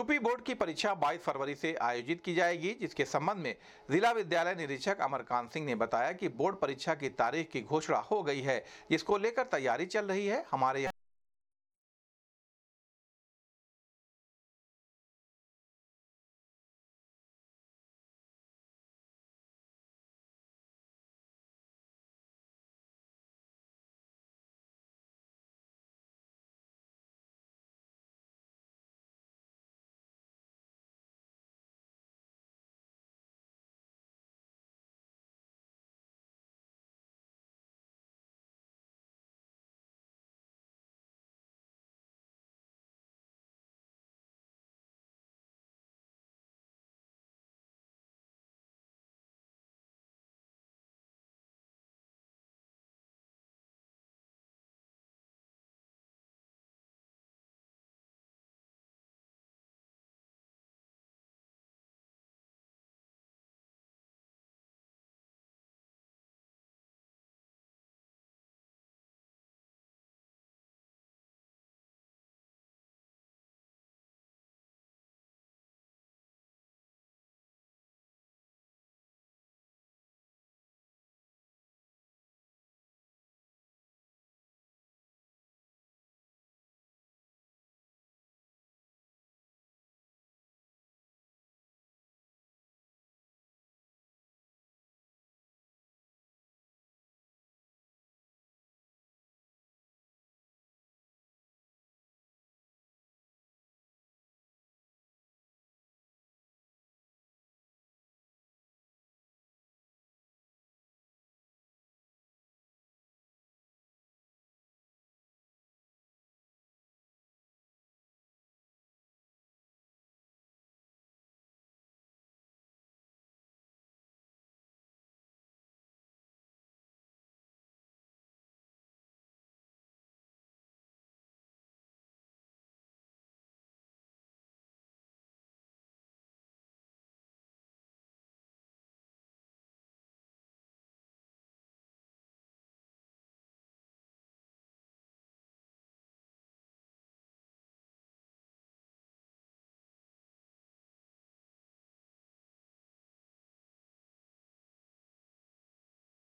UP board की परीक्षा 22 फरवरी से आयोजित की जाएगी, जिसके संबंध में जिला विद्यालय निरीक्षक अमरकांत सिंह ने बताया कि बोर्ड परीक्षा की तारीख की घोषणा हो गई है। जिसको लेकर तैयारी चल रही है। हमारे